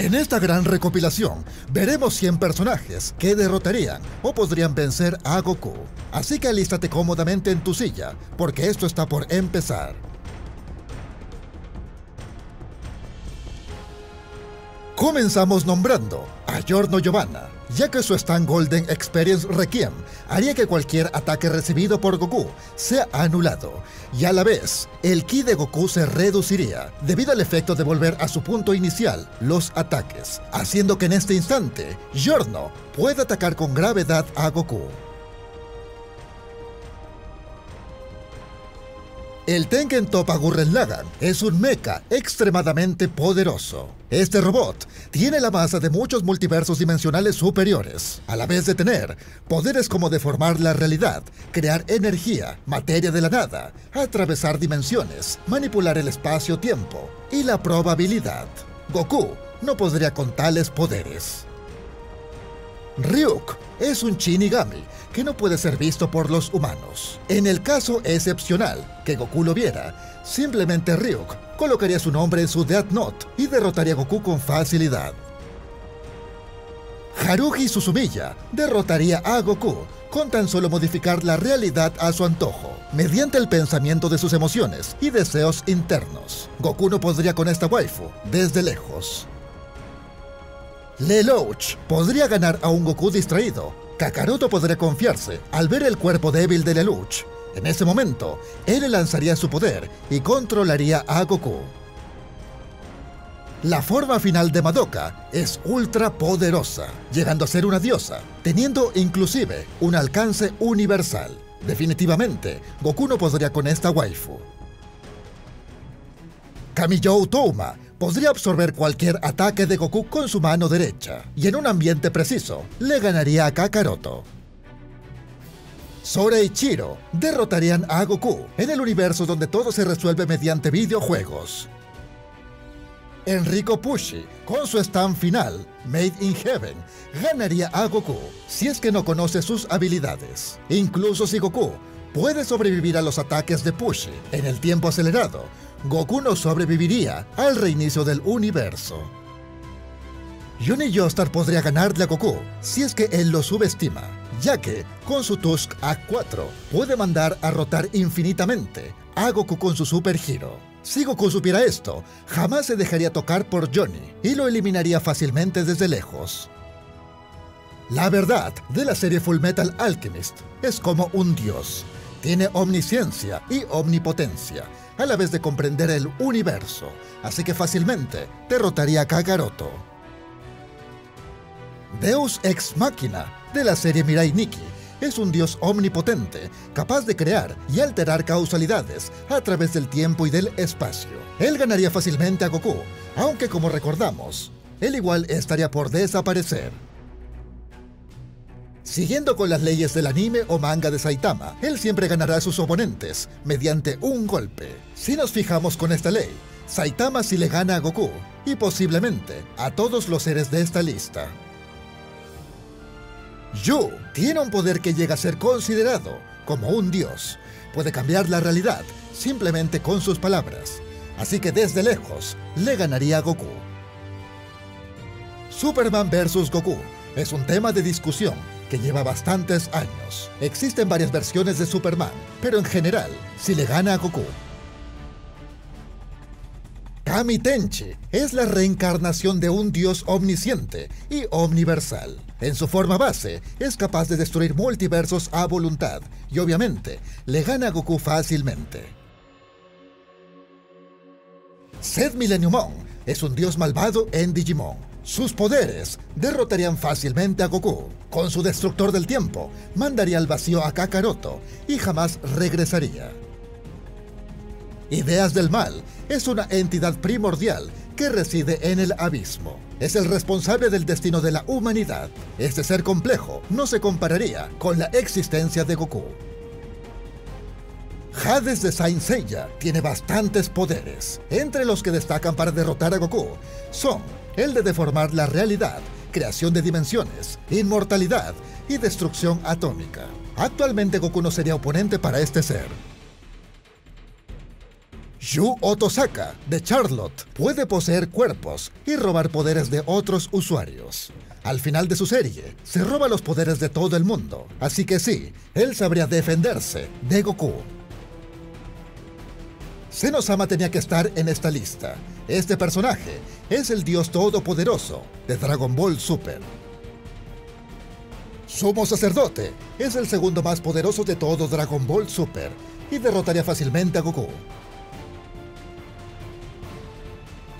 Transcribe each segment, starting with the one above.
En esta gran recopilación veremos 100 personajes que derrotarían o podrían vencer a Goku. Así que alístate cómodamente en tu silla, porque esto está por empezar. Comenzamos nombrando a Giorno Giovanna, ya que su Stand Golden Experience Requiem haría que cualquier ataque recibido por Goku sea anulado, y a la vez, el ki de Goku se reduciría debido al efecto de volver a su punto inicial los ataques, haciendo que en este instante, Giorno pueda atacar con gravedad a Goku. El Tengen Toppa Gurren es un mecha extremadamente poderoso. Este robot tiene la masa de muchos multiversos dimensionales superiores, a la vez de tener poderes como deformar la realidad, crear energía, materia de la nada, atravesar dimensiones, manipular el espacio-tiempo y la probabilidad. Goku no podría con tales poderes. Ryuk es un Shinigami que no puede ser visto por los humanos. En el caso excepcional que Goku lo viera, simplemente Ryuk colocaría su nombre en su Death Note y derrotaría a Goku con facilidad. Haruhi Suzumiya derrotaría a Goku con tan solo modificar la realidad a su antojo, mediante el pensamiento de sus emociones y deseos internos. Goku no podría con esta waifu desde lejos. Lelouch podría ganar a un Goku distraído. Kakaroto podría confiarse al ver el cuerpo débil de Lelouch. En ese momento, él lanzaría su poder y controlaría a Goku. La forma final de Madoka es ultra poderosa, llegando a ser una diosa, teniendo inclusive un alcance universal. Definitivamente, Goku no podría con esta waifu. Kamiyou Touma podría absorber cualquier ataque de Goku con su mano derecha, y en un ambiente preciso, le ganaría a Kakaroto. Sora y Chiro derrotarían a Goku en el universo donde todo se resuelve mediante videojuegos. Enrico Pushi, con su stand final, Made in Heaven, ganaría a Goku si es que no conoce sus habilidades. Incluso si Goku puede sobrevivir a los ataques de Pushi en el tiempo acelerado, Goku no sobreviviría al reinicio del universo. Johnny Joestar podría ganarle a Goku si es que él lo subestima, ya que con su Tusk A4 puede mandar a rotar infinitamente a Goku con su Super Hero. Si Goku supiera esto, jamás se dejaría tocar por Johnny y lo eliminaría fácilmente desde lejos. La verdad de la serie Full Metal Alchemist es como un dios. Tiene omnisciencia y omnipotencia, a la vez de comprender el universo, así que fácilmente derrotaría a Kakaroto. Deus Ex Machina, de la serie Mirai Nikki, es un dios omnipotente, capaz de crear y alterar causalidades a través del tiempo y del espacio. Él ganaría fácilmente a Goku, aunque como recordamos, él igual estaría por desaparecer. Siguiendo con las leyes del anime o manga de Saitama, él siempre ganará a sus oponentes mediante un golpe. Si nos fijamos con esta ley, Saitama sí le gana a Goku y posiblemente a todos los seres de esta lista. Yu tiene un poder que llega a ser considerado como un dios. Puede cambiar la realidad simplemente con sus palabras. Así que desde lejos le ganaría a Goku. Superman vs. Goku es un tema de discusión que lleva bastantes años. Existen varias versiones de Superman, pero en general, si le gana a Goku. Kami Tenchi es la reencarnación de un dios omnisciente y omniversal. En su forma base, es capaz de destruir multiversos a voluntad y obviamente le gana a Goku fácilmente. Seth Millenniumon es un dios malvado en Digimon. Sus poderes derrotarían fácilmente a Goku. Con su destructor del tiempo, mandaría al vacío a Kakaroto y jamás regresaría. Ideas del Mal es una entidad primordial que reside en el abismo. Es el responsable del destino de la humanidad. Este ser complejo no se compararía con la existencia de Goku. Hades de Saint Seiya tiene bastantes poderes. Entre los que destacan para derrotar a Goku son el de deformar la realidad, creación de dimensiones, inmortalidad y destrucción atómica. Actualmente Goku no sería oponente para este ser. Yu Otosaka, de Charlotte, puede poseer cuerpos y robar poderes de otros usuarios. Al final de su serie, se roba los poderes de todo el mundo, así que sí, él sabría defenderse de Goku. Senosama tenía que estar en esta lista. Este personaje es el dios todopoderoso de Dragon Ball Super. Sumo Sacerdote es el segundo más poderoso de todo Dragon Ball Super y derrotaría fácilmente a Goku.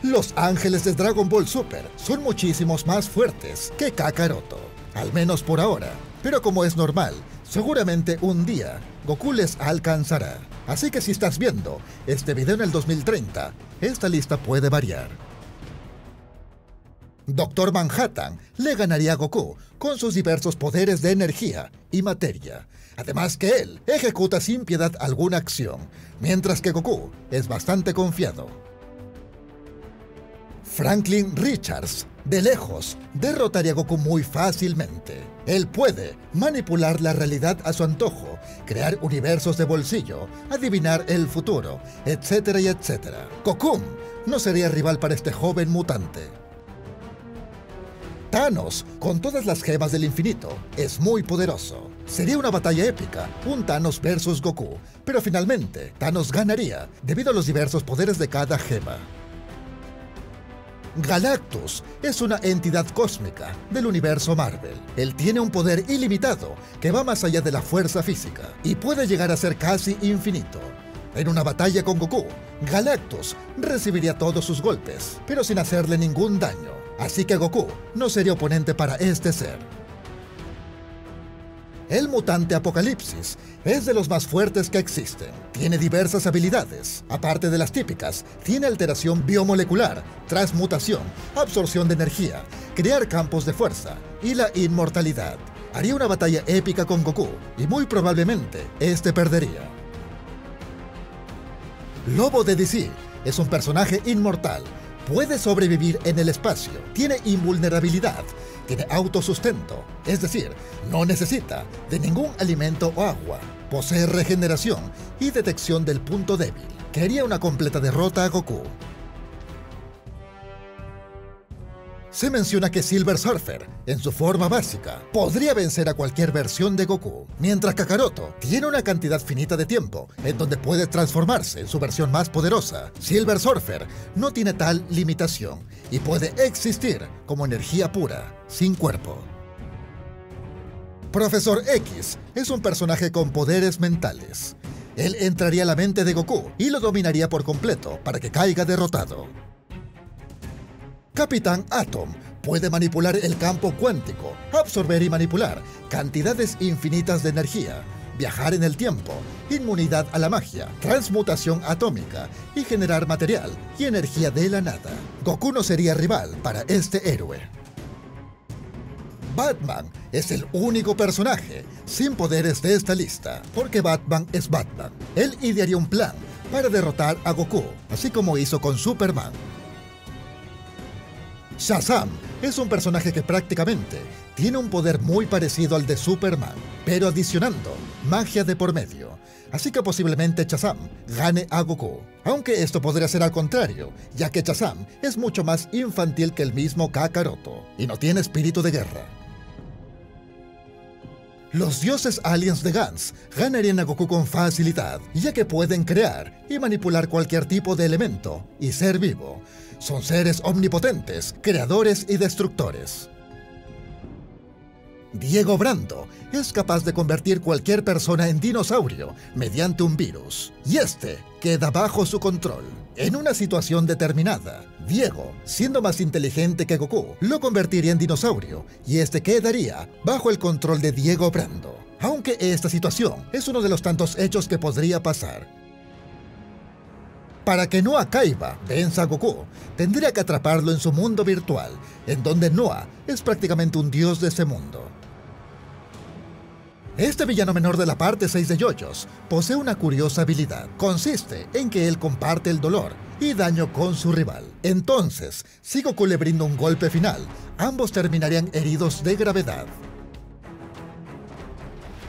Los ángeles de Dragon Ball Super son muchísimos más fuertes que Kakaroto, al menos por ahora. Pero como es normal, seguramente un día Goku les alcanzará. Así que si estás viendo este video en el 2030, esta lista puede variar. Doctor Manhattan le ganaría a Goku con sus diversos poderes de energía y materia. Además que él ejecuta sin piedad alguna acción, mientras que Goku es bastante confiado. Franklin Richards, de lejos, derrotaría a Goku muy fácilmente. Él puede manipular la realidad a su antojo, crear universos de bolsillo, adivinar el futuro, etcétera y etcétera. Goku no sería rival para este joven mutante. Thanos, con todas las gemas del infinito, es muy poderoso. Sería una batalla épica, un Thanos versus Goku, pero finalmente Thanos ganaría debido a los diversos poderes de cada gema. Galactus es una entidad cósmica del universo Marvel. Él tiene un poder ilimitado que va más allá de la fuerza física y puede llegar a ser casi infinito. En una batalla con Goku, Galactus recibiría todos sus golpes, pero sin hacerle ningún daño. Así que Goku no sería oponente para este ser. El mutante Apocalipsis es de los más fuertes que existen. Tiene diversas habilidades. Aparte de las típicas, tiene alteración biomolecular, transmutación, absorción de energía, crear campos de fuerza y la inmortalidad. Haría una batalla épica con Goku y muy probablemente este perdería. Lobo de DC es un personaje inmortal. Puede sobrevivir en el espacio, tiene invulnerabilidad, tiene autosustento, es decir, no necesita de ningún alimento o agua. Posee regeneración y detección del punto débil. Quería una completa derrota a Goku. Se menciona que Silver Surfer, en su forma básica, podría vencer a cualquier versión de Goku, mientras Kakaroto tiene una cantidad finita de tiempo en donde puede transformarse en su versión más poderosa. Silver Surfer no tiene tal limitación y puede existir como energía pura, sin cuerpo. Profesor X es un personaje con poderes mentales. Él entraría a la mente de Goku y lo dominaría por completo para que caiga derrotado. Capitán Atom puede manipular el campo cuántico, absorber y manipular cantidades infinitas de energía, viajar en el tiempo, inmunidad a la magia, transmutación atómica y generar material y energía de la nada. Goku no sería rival para este héroe. Batman es el único personaje sin poderes de esta lista, porque Batman es Batman. Él idearía un plan para derrotar a Goku, así como hizo con Superman. Shazam es un personaje que prácticamente tiene un poder muy parecido al de Superman, pero adicionando magia de por medio. Así que posiblemente Shazam gane a Goku. Aunque esto podría ser al contrario, ya que Shazam es mucho más infantil que el mismo Kakaroto y no tiene espíritu de guerra. Los dioses aliens de Gans ganarían a Goku con facilidad, ya que pueden crear y manipular cualquier tipo de elemento y ser vivo, son seres omnipotentes, creadores y destructores. Diego Brando es capaz de convertir cualquier persona en dinosaurio mediante un virus, y este queda bajo su control. En una situación determinada, Diego, siendo más inteligente que Goku, lo convertiría en dinosaurio, y este quedaría bajo el control de Diego Brando. Aunque esta situación es uno de los tantos hechos que podría pasar, para que Noah Kaiba venza Goku, tendría que atraparlo en su mundo virtual, en donde Noah es prácticamente un dios de ese mundo. Este villano menor de la parte 6 de Yoyos posee una curiosa habilidad. Consiste en que él comparte el dolor y daño con su rival. Entonces, si Goku le brinda un golpe final, ambos terminarían heridos de gravedad.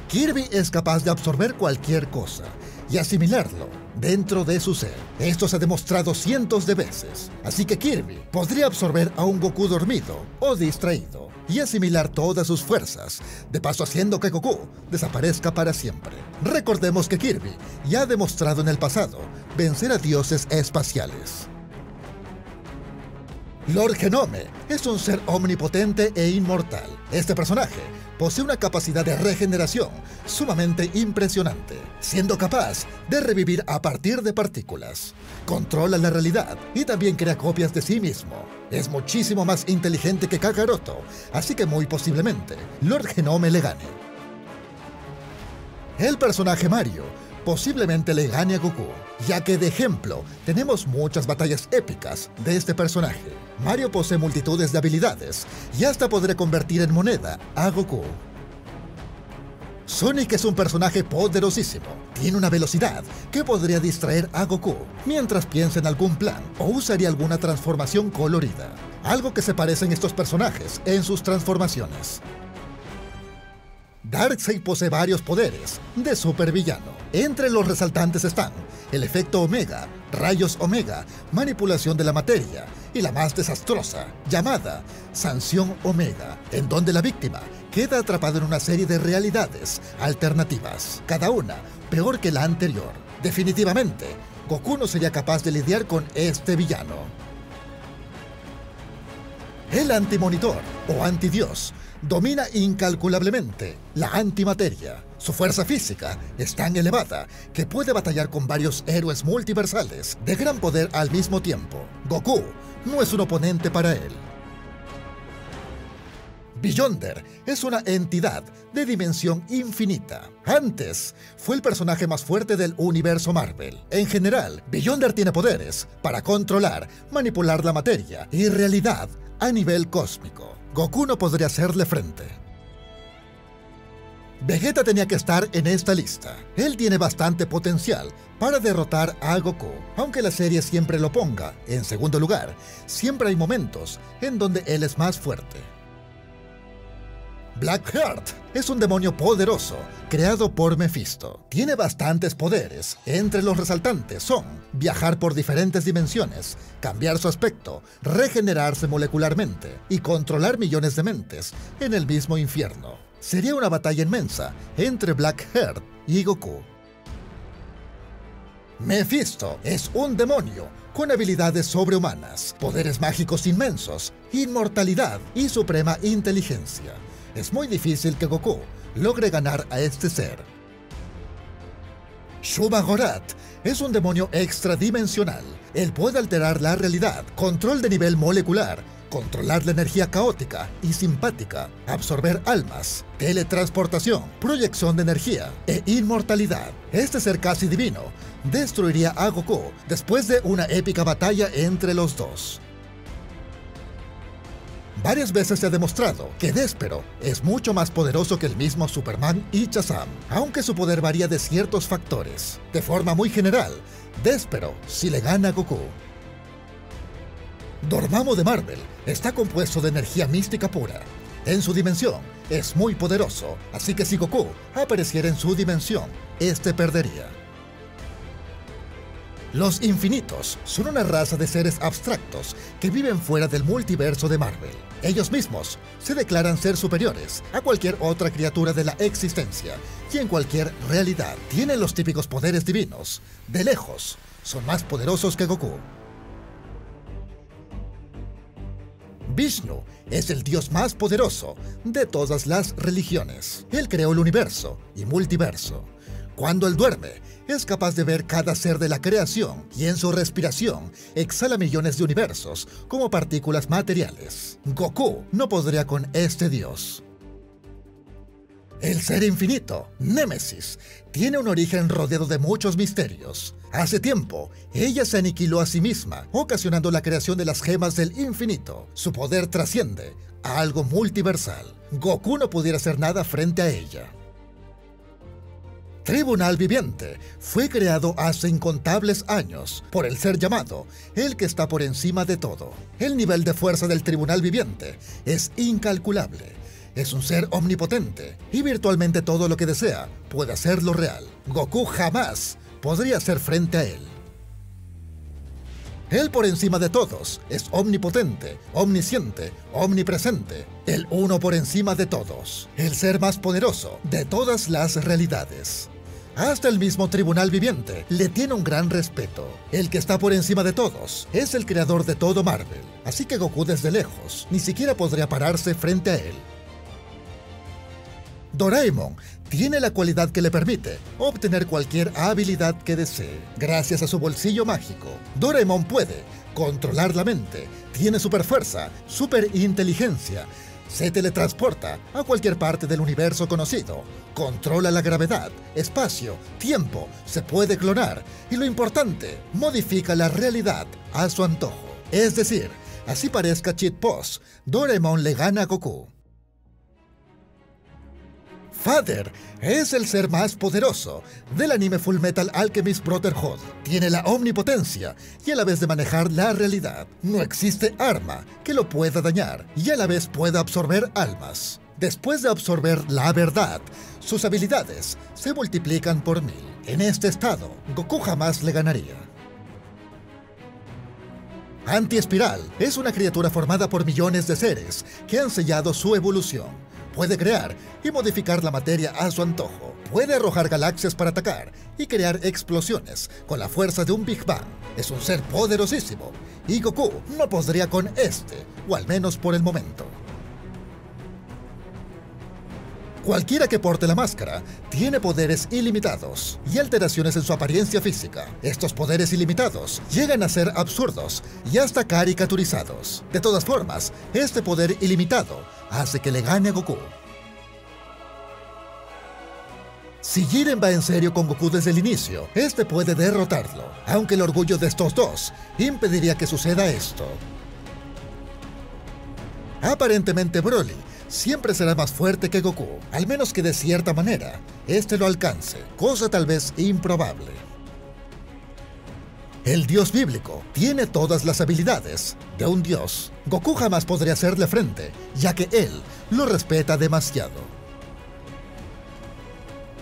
Kirby es capaz de absorber cualquier cosa, y asimilarlo dentro de su ser. Esto se ha demostrado cientos de veces, así que Kirby podría absorber a un Goku dormido o distraído y asimilar todas sus fuerzas, de paso haciendo que Goku desaparezca para siempre. Recordemos que Kirby ya ha demostrado en el pasado vencer a dioses espaciales. Lord Genome es un ser omnipotente e inmortal. Este personaje posee una capacidad de regeneración sumamente impresionante, siendo capaz de revivir a partir de partículas. Controla la realidad y también crea copias de sí mismo. Es muchísimo más inteligente que Kakaroto, así que muy posiblemente Lord Genome le gane. El personaje Mario posiblemente le gane a Goku, ya que de ejemplo tenemos muchas batallas épicas de este personaje. Mario posee multitudes de habilidades y hasta podrá convertir en moneda a Goku. Sonic es un personaje poderosísimo. Tiene una velocidad que podría distraer a Goku mientras piensa en algún plan o usaría alguna transformación colorida. Algo que se parece en estos personajes en sus transformaciones. Darkseid posee varios poderes de supervillano. Entre los resaltantes están el efecto Omega, rayos Omega, manipulación de la materia y la más desastrosa, llamada Sanción Omega, en donde la víctima queda atrapada en una serie de realidades alternativas, cada una peor que la anterior. Definitivamente, Goku no sería capaz de lidiar con este villano. El antimonitor o antidios domina incalculablemente la antimateria. Su fuerza física es tan elevada que puede batallar con varios héroes multiversales de gran poder al mismo tiempo. Goku no es un oponente para él. Beyonder es una entidad de dimensión infinita. Antes, fue el personaje más fuerte del universo Marvel. En general, Beyonder tiene poderes para controlar, manipular la materia y realidad a nivel cósmico. Goku no podría hacerle frente. Vegeta tenía que estar en esta lista. Él tiene bastante potencial para derrotar a Goku. Aunque la serie siempre lo ponga en segundo lugar, siempre hay momentos en donde él es más fuerte. Blackheart es un demonio poderoso creado por Mephisto. Tiene bastantes poderes. Entre los resaltantes son viajar por diferentes dimensiones, cambiar su aspecto, regenerarse molecularmente y controlar millones de mentes en el mismo infierno. Sería una batalla inmensa entre Blackheart y Goku. Mephisto es un demonio con habilidades sobrehumanas, poderes mágicos inmensos, inmortalidad y suprema inteligencia es muy difícil que Goku logre ganar a este ser. Shuma Gorath es un demonio extradimensional. Él puede alterar la realidad, control de nivel molecular, controlar la energía caótica y simpática, absorber almas, teletransportación, proyección de energía e inmortalidad. Este ser casi divino destruiría a Goku después de una épica batalla entre los dos. Varias veces se ha demostrado que Despero es mucho más poderoso que el mismo Superman y Shazam, aunque su poder varía de ciertos factores. De forma muy general, Despero si le gana a Goku. Dormammu de Marvel está compuesto de energía mística pura. En su dimensión es muy poderoso, así que si Goku apareciera en su dimensión, este perdería. Los infinitos son una raza de seres abstractos que viven fuera del multiverso de Marvel. Ellos mismos se declaran ser superiores a cualquier otra criatura de la existencia y en cualquier realidad tienen los típicos poderes divinos. De lejos, son más poderosos que Goku. Vishnu es el dios más poderoso de todas las religiones. Él creó el universo y multiverso. Cuando él duerme, es capaz de ver cada ser de la creación y en su respiración exhala millones de universos como partículas materiales. Goku no podría con este dios. El ser infinito, Némesis, tiene un origen rodeado de muchos misterios. Hace tiempo, ella se aniquiló a sí misma, ocasionando la creación de las gemas del infinito. Su poder trasciende a algo multiversal. Goku no pudiera hacer nada frente a ella. Tribunal Viviente fue creado hace incontables años por el ser llamado el que está por encima de todo. El nivel de fuerza del Tribunal Viviente es incalculable. Es un ser omnipotente y virtualmente todo lo que desea puede hacerlo real. Goku jamás podría hacer frente a él. Él por encima de todos es omnipotente, omnisciente, omnipresente, el uno por encima de todos, el ser más poderoso de todas las realidades. Hasta el mismo tribunal viviente le tiene un gran respeto. El que está por encima de todos es el creador de todo Marvel, así que Goku desde lejos ni siquiera podría pararse frente a él. Doraemon tiene la cualidad que le permite obtener cualquier habilidad que desee. Gracias a su bolsillo mágico, Doraemon puede controlar la mente, tiene super fuerza, super inteligencia, se teletransporta a cualquier parte del universo conocido, controla la gravedad, espacio, tiempo, se puede clonar y lo importante, modifica la realidad a su antojo. Es decir, así parezca cheat post, Doraemon le gana a Goku. Father es el ser más poderoso del anime Full Metal Alchemist Brotherhood. Tiene la omnipotencia y a la vez de manejar la realidad. No existe arma que lo pueda dañar y a la vez pueda absorber almas. Después de absorber la verdad, sus habilidades se multiplican por mil. En este estado, Goku jamás le ganaría. Anti-Espiral es una criatura formada por millones de seres que han sellado su evolución Puede crear y modificar la materia a su antojo. Puede arrojar galaxias para atacar y crear explosiones con la fuerza de un Big Bang. Es un ser poderosísimo y Goku no podría con este, o al menos por el momento. Cualquiera que porte la máscara tiene poderes ilimitados y alteraciones en su apariencia física. Estos poderes ilimitados llegan a ser absurdos y hasta caricaturizados. De todas formas, este poder ilimitado hace que le gane a Goku. Si Jiren va en serio con Goku desde el inicio, este puede derrotarlo, aunque el orgullo de estos dos impediría que suceda esto. Aparentemente Broly siempre será más fuerte que Goku, al menos que de cierta manera este lo alcance, cosa tal vez improbable. El dios bíblico tiene todas las habilidades de un dios. Goku jamás podría hacerle frente, ya que él lo respeta demasiado.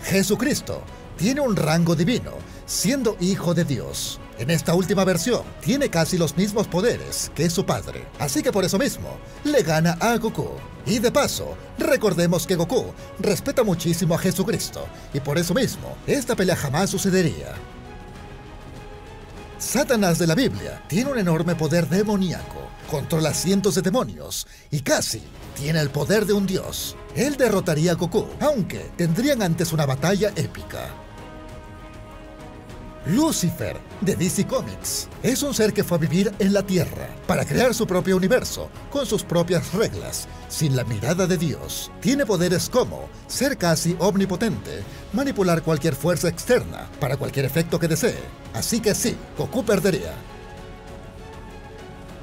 Jesucristo tiene un rango divino, siendo hijo de Dios. En esta última versión, tiene casi los mismos poderes que su padre, así que por eso mismo, le gana a Goku. Y de paso, recordemos que Goku respeta muchísimo a Jesucristo, y por eso mismo, esta pelea jamás sucedería. Satanás de la Biblia tiene un enorme poder demoníaco, controla cientos de demonios y casi tiene el poder de un dios. Él derrotaría a Goku, aunque tendrían antes una batalla épica. Lucifer, de DC Comics, es un ser que fue a vivir en la Tierra para crear su propio universo, con sus propias reglas, sin la mirada de Dios. Tiene poderes como ser casi omnipotente, manipular cualquier fuerza externa para cualquier efecto que desee. Así que sí, Goku perdería.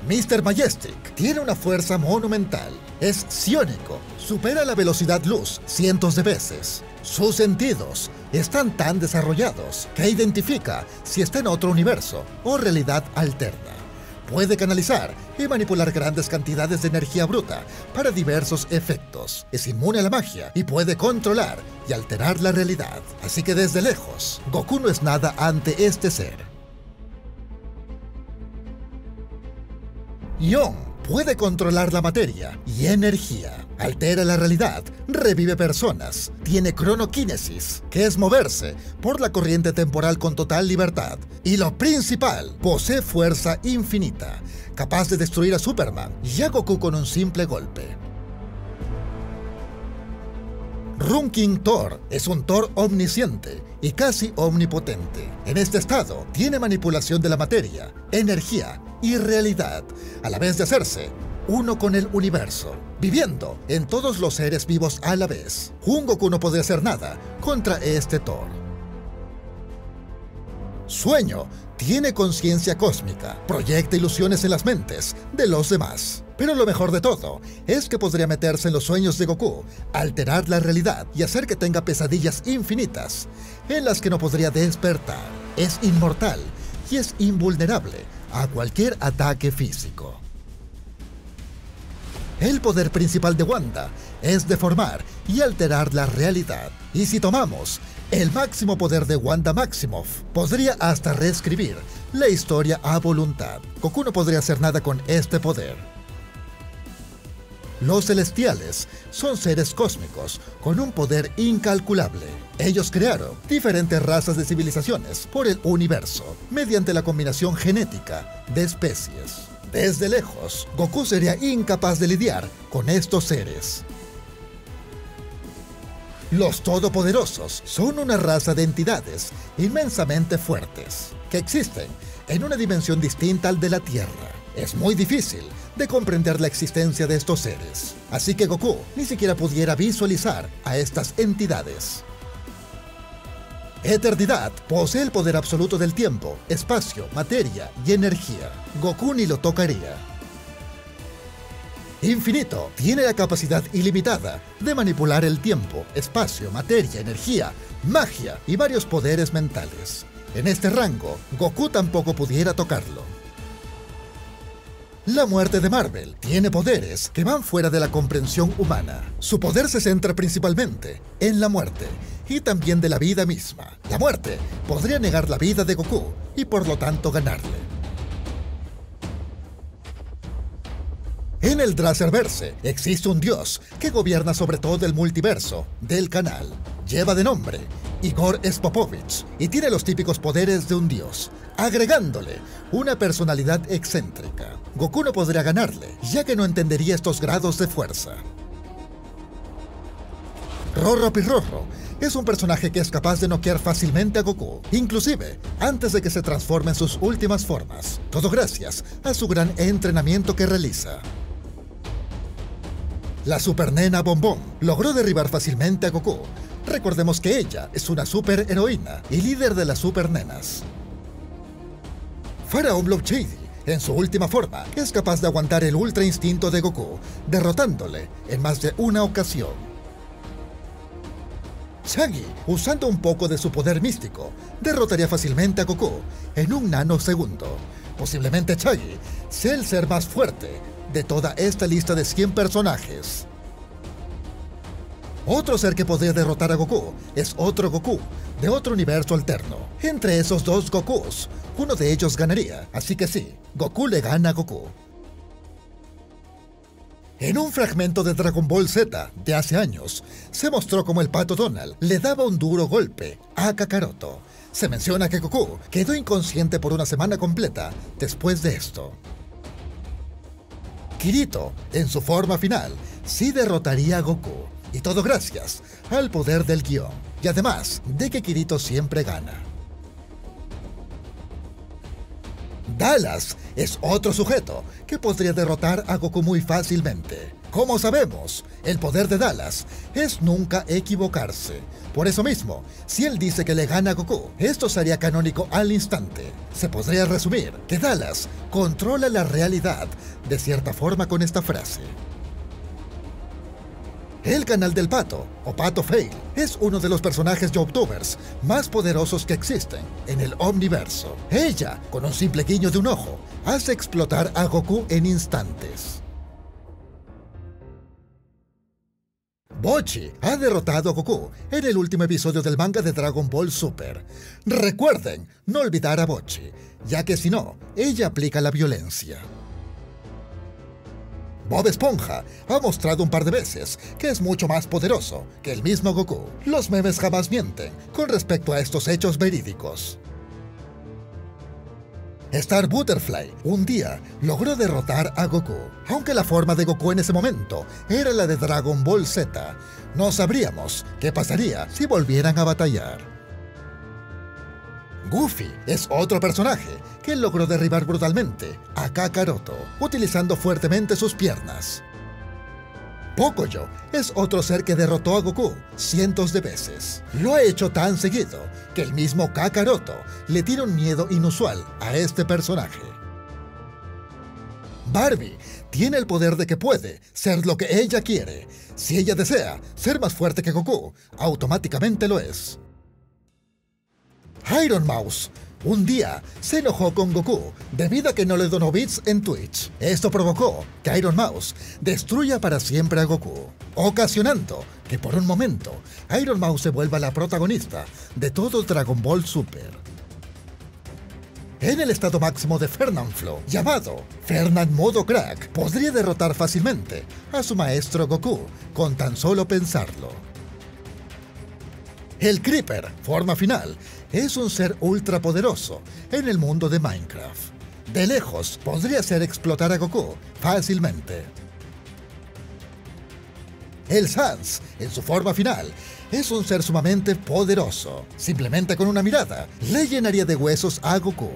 Mr. Majestic tiene una fuerza monumental. Es ciónico, supera la velocidad luz cientos de veces. Sus sentidos están tan desarrollados que identifica si está en otro universo o realidad alterna. Puede canalizar y manipular grandes cantidades de energía bruta para diversos efectos. Es inmune a la magia y puede controlar y alterar la realidad. Así que desde lejos, Goku no es nada ante este ser. Yon puede controlar la materia y energía, altera la realidad, revive personas, tiene cronoquinesis, que es moverse por la corriente temporal con total libertad, y lo principal, posee fuerza infinita, capaz de destruir a Superman y a Goku con un simple golpe. Runking Thor es un Thor omnisciente y casi omnipotente. En este estado, tiene manipulación de la materia, energía y realidad, a la vez de hacerse uno con el universo, viviendo en todos los seres vivos a la vez. Un Goku no podría hacer nada contra este Thor. Sueño tiene conciencia cósmica, proyecta ilusiones en las mentes de los demás. Pero lo mejor de todo es que podría meterse en los sueños de Goku, alterar la realidad y hacer que tenga pesadillas infinitas, en las que no podría despertar. Es inmortal y es invulnerable a cualquier ataque físico. El poder principal de Wanda es deformar y alterar la realidad. Y si tomamos el máximo poder de Wanda Maximoff, podría hasta reescribir la historia a voluntad. Goku no podría hacer nada con este poder. Los celestiales son seres cósmicos con un poder incalculable. Ellos crearon diferentes razas de civilizaciones por el universo mediante la combinación genética de especies. Desde lejos, Goku sería incapaz de lidiar con estos seres. Los Todopoderosos son una raza de entidades inmensamente fuertes que existen en una dimensión distinta al de la Tierra. Es muy difícil de comprender la existencia de estos seres, así que Goku ni siquiera pudiera visualizar a estas entidades. Eternidad posee el poder absoluto del tiempo, espacio, materia y energía. Goku ni lo tocaría. Infinito tiene la capacidad ilimitada de manipular el tiempo, espacio, materia, energía, magia y varios poderes mentales. En este rango, Goku tampoco pudiera tocarlo. La muerte de Marvel tiene poderes que van fuera de la comprensión humana. Su poder se centra principalmente en la muerte y también de la vida misma. La muerte podría negar la vida de Goku y por lo tanto ganarle. En el Dracerverse existe un dios que gobierna sobre todo el multiverso del canal. Lleva de nombre Igor Spopovich y tiene los típicos poderes de un dios, agregándole una personalidad excéntrica. Goku no podría ganarle, ya que no entendería estos grados de fuerza. Rorro Pirrorro es un personaje que es capaz de noquear fácilmente a Goku, inclusive antes de que se transforme en sus últimas formas, todo gracias a su gran entrenamiento que realiza. La supernena Bombón logró derribar fácilmente a Goku. Recordemos que ella es una superheroína y líder de las supernenas. Pharaoh Blob en su última forma, es capaz de aguantar el ultra instinto de Goku, derrotándole en más de una ocasión. Shaggy, usando un poco de su poder místico, derrotaría fácilmente a Goku en un nanosegundo. Posiblemente Shaggy sea el ser más fuerte de toda esta lista de 100 personajes. Otro ser que podría derrotar a Goku es otro Goku, de otro universo alterno. Entre esos dos Gokus, uno de ellos ganaría, así que sí, Goku le gana a Goku. En un fragmento de Dragon Ball Z de hace años, se mostró como el pato Donald le daba un duro golpe a Kakaroto. Se menciona que Goku quedó inconsciente por una semana completa después de esto. Kirito, en su forma final, sí derrotaría a Goku, y todo gracias al poder del guion, y además de que Kirito siempre gana. Dallas es otro sujeto que podría derrotar a Goku muy fácilmente. Como sabemos, el poder de Dallas es nunca equivocarse. Por eso mismo, si él dice que le gana a Goku, esto sería canónico al instante. Se podría resumir que Dallas controla la realidad de cierta forma con esta frase. El canal del pato, o Pato Fail, es uno de los personajes Jobtubers más poderosos que existen en el Omniverso. Ella, con un simple guiño de un ojo, hace explotar a Goku en instantes. Bochi ha derrotado a Goku en el último episodio del manga de Dragon Ball Super. Recuerden no olvidar a Bochi, ya que si no, ella aplica la violencia. Bob Esponja ha mostrado un par de veces que es mucho más poderoso que el mismo Goku. Los memes jamás mienten con respecto a estos hechos verídicos. Star Butterfly un día logró derrotar a Goku. Aunque la forma de Goku en ese momento era la de Dragon Ball Z, no sabríamos qué pasaría si volvieran a batallar. Goofy es otro personaje que logró derribar brutalmente a Kakaroto, utilizando fuertemente sus piernas. Pocoyo es otro ser que derrotó a Goku cientos de veces. Lo ha hecho tan seguido que el mismo Kakaroto le tiene un miedo inusual a este personaje. Barbie tiene el poder de que puede ser lo que ella quiere. Si ella desea ser más fuerte que Goku, automáticamente lo es. Iron Mouse Un día se enojó con Goku debido a que no le donó bits en Twitch. Esto provocó que Iron Mouse destruya para siempre a Goku, ocasionando que por un momento Iron Mouse se vuelva la protagonista de todo Dragon Ball Super. En el estado máximo de Fernand Flow, llamado Fernand Modo Crack, podría derrotar fácilmente a su maestro Goku con tan solo pensarlo. El Creeper, forma final, es un ser ultrapoderoso en el mundo de Minecraft. De lejos podría ser explotar a Goku fácilmente. El Sans, en su forma final, es un ser sumamente poderoso. Simplemente con una mirada, le llenaría de huesos a Goku.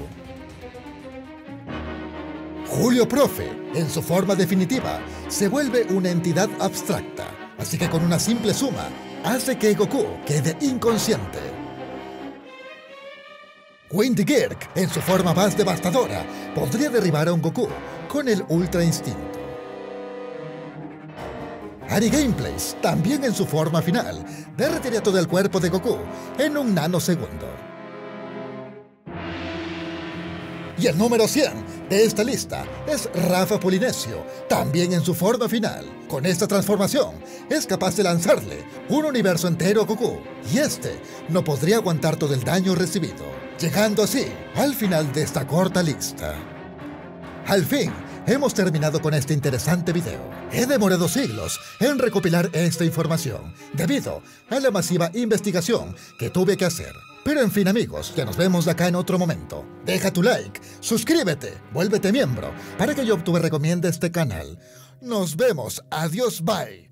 Julio Profe, en su forma definitiva, se vuelve una entidad abstracta, así que con una simple suma, hace que Goku quede inconsciente. Windy Girk, en su forma más devastadora, podría derribar a un Goku con el Ultra Instinto. Ari Gameplays, también en su forma final, derretiría todo el cuerpo de Goku en un nanosegundo. Y el número 100 de esta lista es Rafa Polinesio, también en su forma final. Con esta transformación, es capaz de lanzarle un universo entero a Goku, y este no podría aguantar todo el daño recibido, llegando así al final de esta corta lista. Al fin, hemos terminado con este interesante video. He demorado siglos en recopilar esta información, debido a la masiva investigación que tuve que hacer. Pero en fin amigos, ya nos vemos acá en otro momento. Deja tu like, suscríbete, vuélvete miembro, para que YouTube recomiende este canal. Nos vemos, adiós, bye.